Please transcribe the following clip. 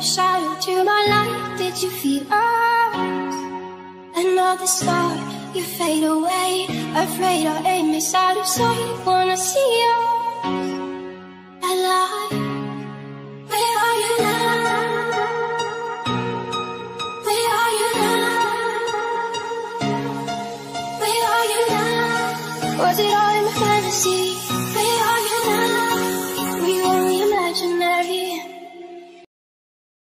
the shadow to my light. Did you feel us? Another star, you fade away. Afraid our aim is out of sight. Wanna see you alive. Where are you now? Where are you now? Where are you now? Was it all in my fantasy?